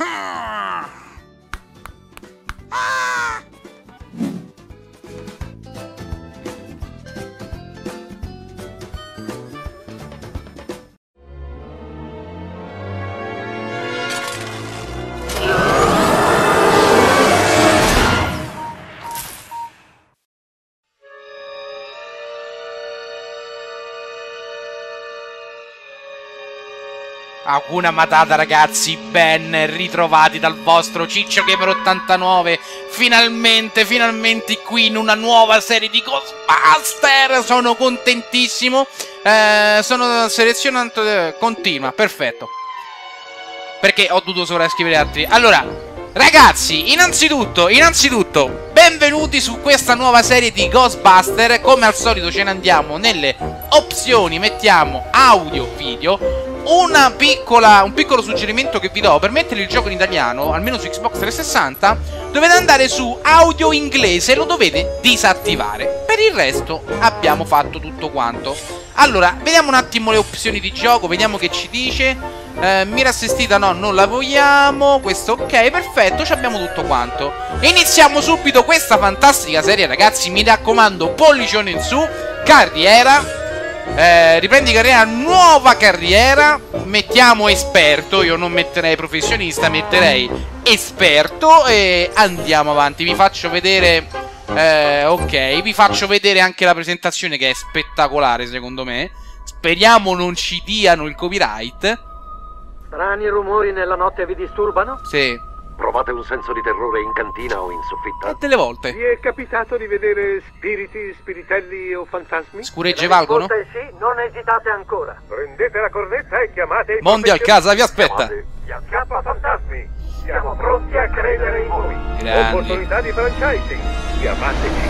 Ha! Hakuna Matata ragazzi, ben ritrovati dal vostro Ciccio Gamer 89 Finalmente, finalmente qui in una nuova serie di Ghostbuster Sono contentissimo. Eh, Sono selezionato, eh, continua, perfetto. Perché ho dovuto sovrascrivere altri. Allora, ragazzi, innanzitutto, innanzitutto Benvenuti su questa nuova serie di Ghostbuster Come al solito ce ne andiamo nelle opzioni. Mettiamo audio, video piccola, un piccolo suggerimento che vi do per mettere il gioco in italiano, almeno su Xbox 360, dovete andare su audio inglese e lo dovete disattivare. Per il resto abbiamo fatto tutto quanto. Allora, vediamo un attimo le opzioni di gioco, vediamo che ci dice. Eh, mira assistita no, non la vogliamo. Questo ok, perfetto, ci abbiamo tutto quanto. Iniziamo subito questa fantastica serie, ragazzi. Mi raccomando, pollicione in su, carriera. Eh, riprendi carriera, nuova carriera. Mettiamo esperto. Io non metterei professionista, metterei esperto. E andiamo avanti. Vi faccio vedere. Eh, ok, vi faccio vedere anche la presentazione che è spettacolare secondo me. Speriamo non ci diano il copyright. Strani rumori nella notte vi disturbano? Sì. Provate un senso di terrore in cantina o in soffitta? E delle volte. Vi è capitato di vedere spiriti, spiritelli o fantasmi? Scuregge valgono? Se sì, non esitate ancora. Prendete la cornetta e chiamate i Mondial casa vi aspetta. Chiamate. Chiappa fantasmi. Siamo pronti a credere in voi. Grandi. Opportunità di franchising. Chiamateci.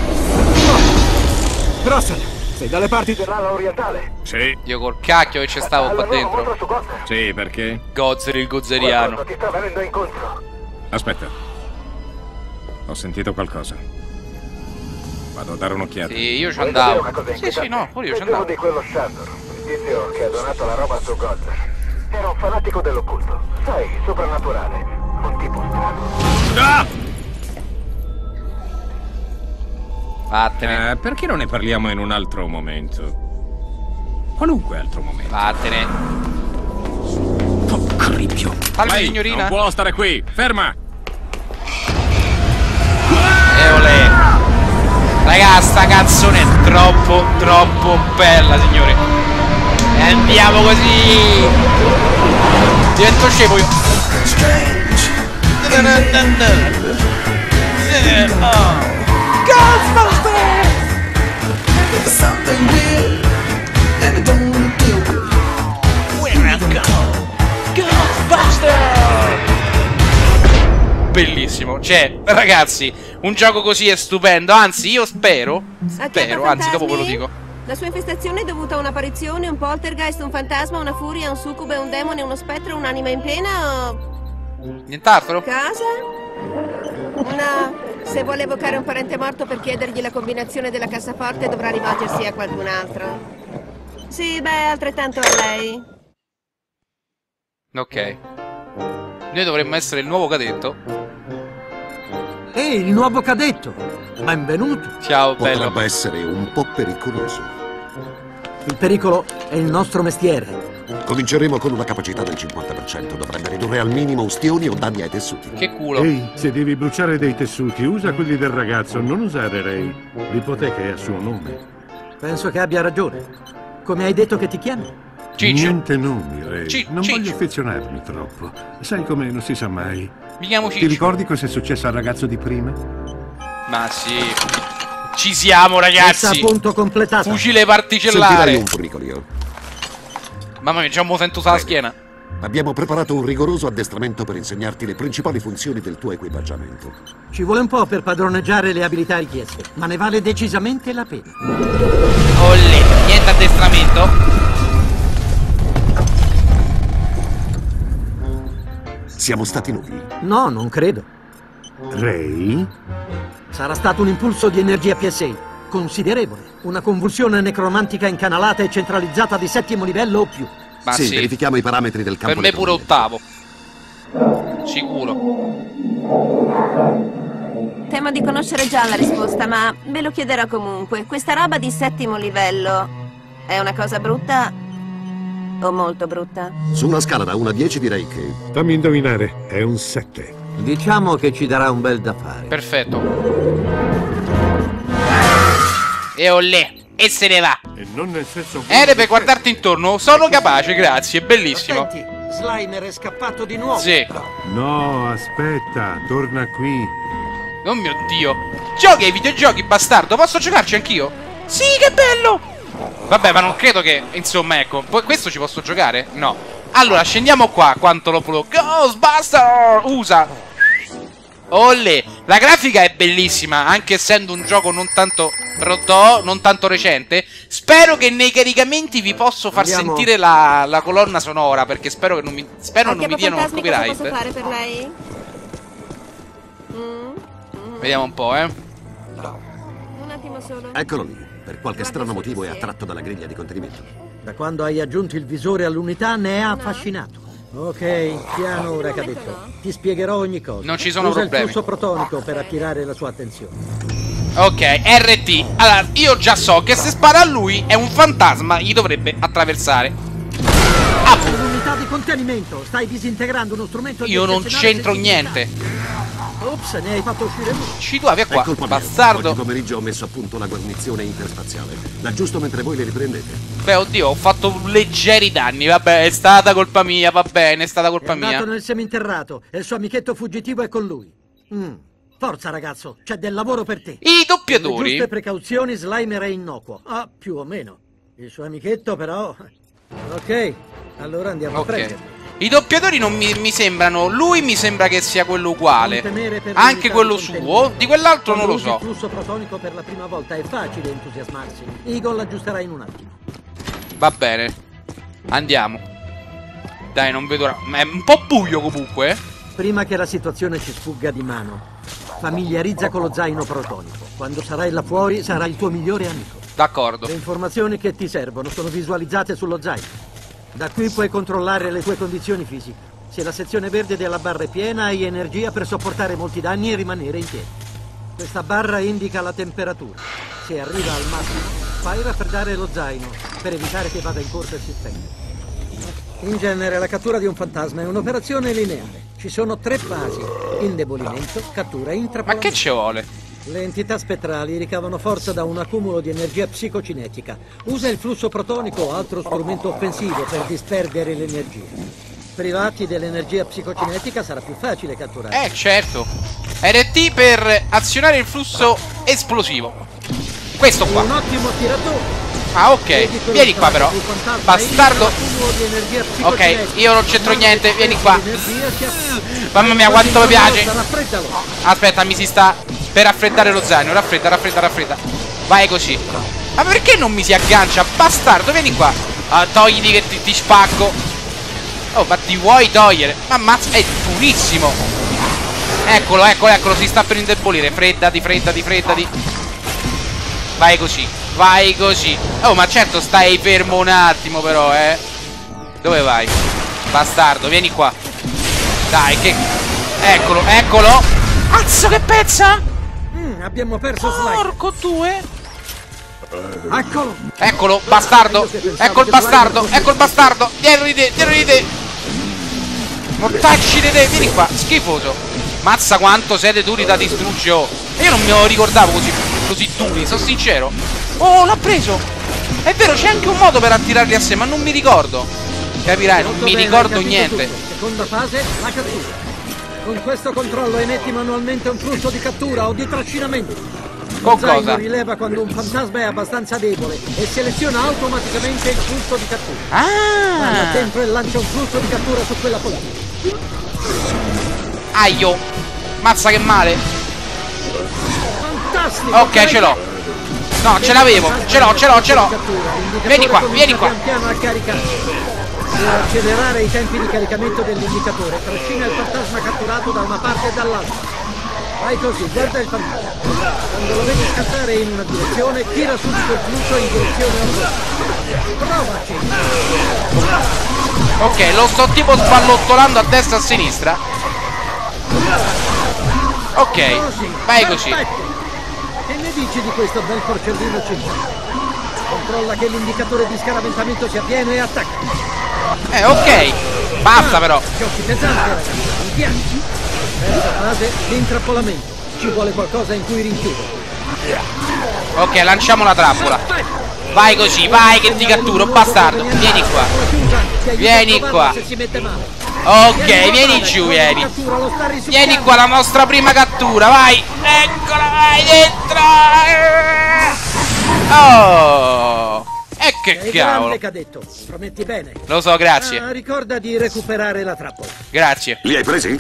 Grossen, sei dalle parti del... Dell'ala orientale. Sì. Io col cacchio che ci stavo qua dentro. Sì, perché? Gozzer il gozzeriano. Ti sta venendo incontro. Aspetta. Ho sentito qualcosa. Vado a dare un'occhiata. Sì, io ci andavo. Sì, sì, no, pure io ci andavo. di quello Shandor, il tizio che ha donato la roba su Gotham. Era un fanatico dell'occulto. Sai, soprannaturale. Un tipo strano. Ah! Vattene, Eh, perché non ne parliamo in un altro momento? Qualunque altro momento. vattene. Ripio. Salve Lei signorina. Non può stare qui. Ferma. E olè. Raga, sta canzone è troppo, troppo bella, signore. E andiamo così. Divento scemo io. Eh. Ghostbuster! something weird and I don't Bellissimo, cioè, ragazzi, un gioco così è stupendo. Anzi, io spero, spero, anzi, dopo ve lo dico. La sua infestazione è dovuta a un'apparizione, un poltergeist, un fantasma, una furia, un succube, un demone, uno spettro, un'anima in pena o... Nient'altro? casa? No, se vuole evocare un parente morto per chiedergli la combinazione della cassaforte dovrà rivolgersi a qualcun altro. Sì, beh, altrettanto a lei. Ok. Noi dovremmo essere il nuovo cadetto. Ehi, il nuovo cadetto! Benvenuto! Ciao, bello. Potrebbe essere un po' pericoloso. Il pericolo è il nostro mestiere. Cominceremo con una capacità del 50%. Dovrebbe ridurre al minimo ustioni o danni ai tessuti. Che culo. Ehi, se devi bruciare dei tessuti, usa quelli del ragazzo, non usare Ray. L'ipoteca è a suo nome. Penso che abbia ragione. Come hai detto che ti chiami? Ciccio. Niente nomi, Ray. Ci- non Ciccio. voglio affezionarmi troppo. Sai come non si sa mai. Mi chiamo Ti Ciccio. ricordi cosa è successo al ragazzo di prima? Ma sì. Ci siamo, Messa a ragazzi. punto completata. Fucile Sentirai particellare. un furicolio. Mamma mia, già mo sento sulla schiena. Abbiamo preparato un rigoroso addestramento per insegnarti le principali funzioni del tuo equipaggiamento. Ci vuole un po' per padroneggiare le abilità richieste, ma ne vale decisamente la pena. Olle, niente addestramento. Siamo stati noi. No, non credo. Ray? Sarà stato un impulso di energia PSA, considerevole. Una convulsione necromantica incanalata e centralizzata di settimo livello o più. Ma sì, sì. verifichiamo i parametri del campo Per me pure ottavo. Sicuro. Temo di conoscere già la risposta, ma ve lo chiederò comunque. Questa roba di settimo livello è una cosa brutta o molto brutta? Su una scala da 1 a 10 direi che... Fammi indovinare, è un 7. Diciamo che ci darà un bel da fare. Perfetto. E olè. E se ne va. E non nel senso... Ere per guardarti intorno. Sono capace, grazie. Bellissimo. Attenti, Slimer è scappato di nuovo. Sì. No, aspetta, torna qui. Oh mio dio. Giochi ai videogiochi, bastardo. Posso giocarci anch'io? Sì, che bello. Vabbè, ma non credo che... Insomma, ecco. Poi questo ci posso giocare? No. Allora, scendiamo qua. Quanto lo può... Ghostbuster! Usa. Olle. La grafica è bellissima, anche essendo un gioco non tanto prodotto, non tanto recente. Spero che nei caricamenti vi posso far Andiamo. sentire la, la colonna sonora, perché spero che non mi, spero non mi diano un Fantasmi, cosa posso copyright. fare per lei? Mm? Vediamo un po', eh. Un attimo solo. Eccolo lì. Per qualche strano motivo è attratto dalla griglia di contenimento. Da quando hai aggiunto il visore all'unità ne è affascinato. Ok, piano ora cadetto. Ti spiegherò ogni cosa. Non ci sono Usa problemi. il flusso protonico per attirare la sua attenzione. Ok, RT. Allora, io già so che se spara a lui è un fantasma, gli dovrebbe attraversare. Ah, L'unità di contenimento. Stai disintegrando uno strumento di io non c'entro sensibilità. niente. Ops, ne hai fatto uscire uno. Ci due, via È qua, mia. bastardo. Oggi pomeriggio ho messo a punto la guarnizione interspaziale. Da giusto mentre voi le riprendete. Beh, oddio, ho fatto leggeri danni. Vabbè, è stata colpa mia, va bene, è stata È colpa mia. andato nel seminterrato e il suo amichetto fuggitivo è con lui. Mm. Forza ragazzo, c'è del lavoro per te. I Con le doppiatori. giuste precauzioni Slimer è innocuo. Ah, più o meno. Il suo amichetto però... Ok, allora andiamo a Ok. prenderlo. I doppiatori non mi, mi sembrano. Lui mi sembra che sia quello uguale. Anche quello suo. Di quell'altro non lo so. il flusso protonico per la prima volta è facile entusiasmarsi. Eagle l'aggiusterà in un attimo. Va bene. Andiamo. Dai, non vedo. è un po' buio comunque. eh. Prima che la situazione ci sfugga di mano, familiarizza con lo zaino protonico. Quando sarai là fuori sarà il tuo migliore amico. D'accordo. Le informazioni che ti servono sono visualizzate sullo zaino. Da qui puoi controllare le tue condizioni fisiche. Se la sezione verde della barra è piena, hai energia per sopportare molti danni e rimanere in piedi. Questa barra indica la temperatura. Se arriva al massimo, fai raffreddare lo zaino per evitare che vada in corsa il sistema. In genere la cattura di un fantasma è un'operazione lineare. Ci sono tre fasi: indebolimento, cattura e Ma intrappolamento. che ci vuole? Le entità spettrali ricavano forza da un accumulo di energia psicocinetica. Usa il flusso protonico o altro strumento offensivo per disperdere l'energia. Privati dell'energia psicocinetica sarà più facile catturare. Eh, certo. RT per azionare il flusso esplosivo. Questo qua. Un ottimo tiratore. Ah, ok. Vieni qua, però. Bastardo. Ok, io non c'entro niente, vieni qua. Mamma mia, quanto mi piace. Aspetta, mi si sta per raffreddare lo zaino. Raffredda, raffredda, raffredda. Vai così. Ma perché non mi si aggancia? Bastardo, vieni qua. Ah, togliti che ti, ti spacco. Oh, ma ti vuoi togliere? Ma ammazza, è durissimo. Eccolo, eccolo, eccolo, si sta per indebolire. Freddati, freddati, freddati. Vai così, vai così. Oh, ma certo, stai fermo un attimo, però, eh. Dove vai? Bastardo, vieni qua. Dai, che. Eccolo, eccolo. Azzo, che pezza! Abbiamo perso Slider. Porco due. Eccolo. Eccolo, bastardo. Ecco il bastardo, ecco il bastardo. Dietro di te, dietro di te. Mortacci di te, vieni qua, schifoso. Mazza quanto siete duri da distruggere. oh. Io non me lo ricordavo così, così duri, sono sincero. Oh, l'ha preso. È vero, c'è anche un modo per attirarli a sé, ma non mi ricordo. Capirai, non Molto mi bene, ricordo niente. tutto. Seconda fase, la cattura. Con questo controllo emetti manualmente un flusso di cattura o di trascinamento. Con zaino cosa? rileva quando un fantasma è abbastanza debole e seleziona automaticamente il flusso di cattura. Ah, dentro e lancia un flusso di cattura su quella posizione. aio. Mazza che male. Fantastico! Ok, ce l'ho. No, ce l'avevo, ce l'ho, ce l'ho, ce l'ho. Vieni qua, vieni qua. Pian piano a caricare. Per accelerare i tempi di caricamento dell'indicatore, trascina il fantasma catturato da una parte e dall'altra. Fai così, guarda il fantasma. Quando lo vedi scattare in una direzione, tira subito il flusso in direzione opposta. Provaci. Ok, lo sto tipo sballottolando a destra e a sinistra. Ok, Così. vai così. Che ne dici di questo bel porcellino cinese? Controlla che l'indicatore di scaraventamento sia pieno e attacca. Eh, ok. Basta però. Giochi pesante, ragazzi. Piace. Terza fase, l'intrappolamento. Ci vuole qualcosa in cui rinchiudere. Ok, lanciamo la trappola. Vai così, vai che ti catturo, bastardo. Vieni qua. Vieni qua. Ok, vieni giù, vieni. Vieni qua, la nostra prima cattura, vai. Eccola, vai dentro. Oh. Che Sei cavolo. grande cadetto, prometti bene. Lo so, grazie. Ah, ricorda di recuperare la trappola. Grazie. Li hai presi?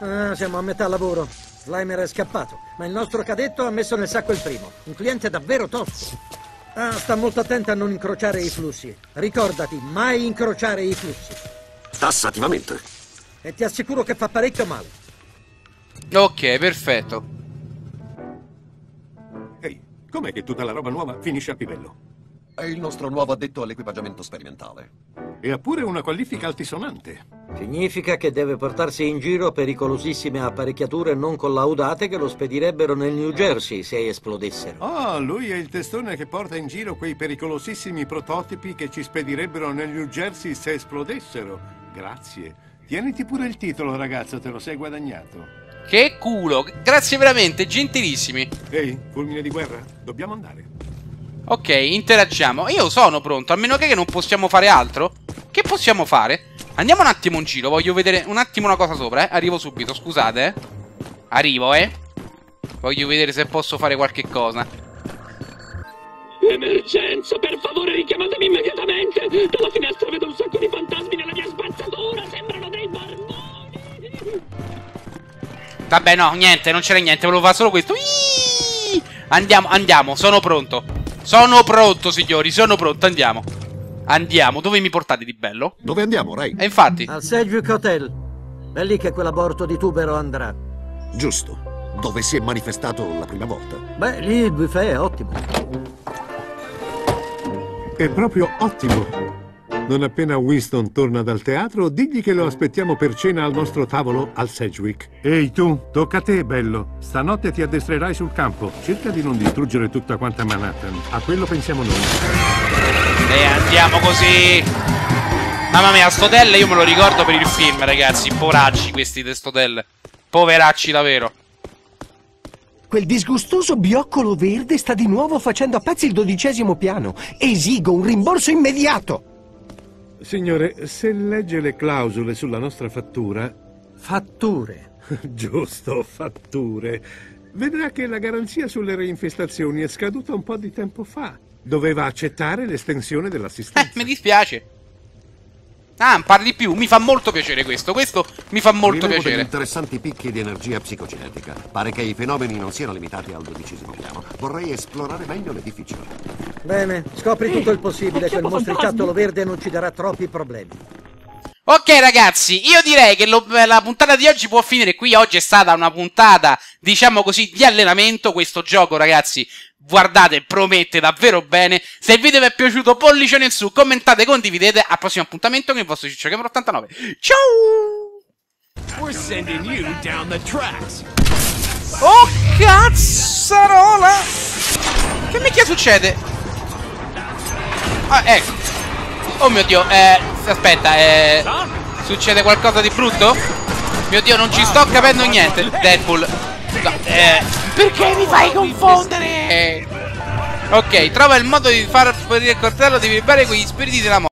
Ah, siamo a metà lavoro. Slimer è scappato, ma il nostro cadetto ha messo nel sacco il primo. Un cliente davvero tosto. Ah, sta molto attenta a non incrociare i flussi. Ricordati, mai incrociare i flussi. Tassativamente. E ti assicuro che fa parecchio male. Ok, perfetto. Ehi, com'è che tutta la roba nuova finisce a Pivello? È il nostro nuovo addetto all'equipaggiamento sperimentale. E ha pure una qualifica altisonante. Significa che deve portarsi in giro pericolosissime apparecchiature non collaudate che lo spedirebbero nel New Jersey se esplodessero. Oh, lui è il testone che porta in giro quei pericolosissimi prototipi che ci spedirebbero nel New Jersey se esplodessero. Grazie. Tieniti pure il titolo, ragazzo, te lo sei guadagnato. Che culo. Grazie veramente, gentilissimi. Ehi, fulmine di guerra, dobbiamo andare. Ok, interagiamo. Io sono pronto, a meno che non possiamo fare altro. Che possiamo fare? Andiamo un attimo in giro, voglio vedere un attimo una cosa sopra, eh. Arrivo subito, scusate, eh. Arrivo, eh. Voglio vedere se posso fare qualche cosa. Emergenza, per favore richiamatemi immediatamente! Dalla finestra vedo un sacco di fantasmi nella mia spazzatura, sembrano dei barboni! Vabbè, no, niente, non c'era niente, volevo fare solo questo. Iiii! Andiamo, andiamo, sono pronto. Sono pronto, signori, sono pronto, andiamo. Andiamo, dove mi portate di bello? Dove andiamo, Ray? E infatti, Al Sedgwick Hotel. È lì che quell'aborto di tubero andrà. Giusto. Dove si è manifestato la prima volta. Beh, lì il buffet è ottimo. È proprio ottimo. Non appena Winston torna dal teatro, digli che lo aspettiamo per cena al nostro tavolo al Sedgwick. Ehi tu, tocca a te, bello. Stanotte ti addestrerai sul campo. Cerca di non distruggere tutta quanta Manhattan. A quello pensiamo noi. e andiamo così. Mamma mia, Stodelle io me lo ricordo per il film, ragazzi. Poveracci questi di Stodelle. Poveracci davvero. Quel disgustoso bioccolo verde sta di nuovo facendo a pezzi il dodicesimo piano. Esigo un rimborso immediato. Signore, se legge le clausole sulla nostra fattura... Fatture. Giusto, fatture. Vedrà che la garanzia sulle reinfestazioni è scaduta un po' di tempo fa. Doveva accettare l'estensione dell'assistenza. Eh, mi dispiace. Ah, parli di più. Mi fa molto piacere questo. Questo mi fa molto Rilevo degli piacere. interessanti picchi di energia psicocinetica. Pare che i fenomeni non siano limitati al dodicesimo piano. Vorrei esplorare meglio l'edificio. Bene, scopri tutto il possibile. Quel mostriciattolo verde non ci darà troppi problemi. Ok ragazzi, io direi che lo- la puntata di oggi può finire qui. Oggi è stata una puntata, diciamo così, di allenamento. Questo gioco, ragazzi, guardate, promette davvero bene. Se il video vi è piaciuto, pollicione in su, commentate, condividete. Al prossimo appuntamento con il vostro Ciccio Gamer 89. Ciao! We're sending you down the tracks. Oh cazzarola! Che minchia succede? Ah, ecco. Oh mio dio, eh, aspetta, eh, succede qualcosa di brutto? Mio dio, non ci sto capendo niente. Deadpool. No, eh, perché mi fai confondere? Eh, ok, trova il modo di far sparire il coltello, devi liberare quegli spiriti della morte.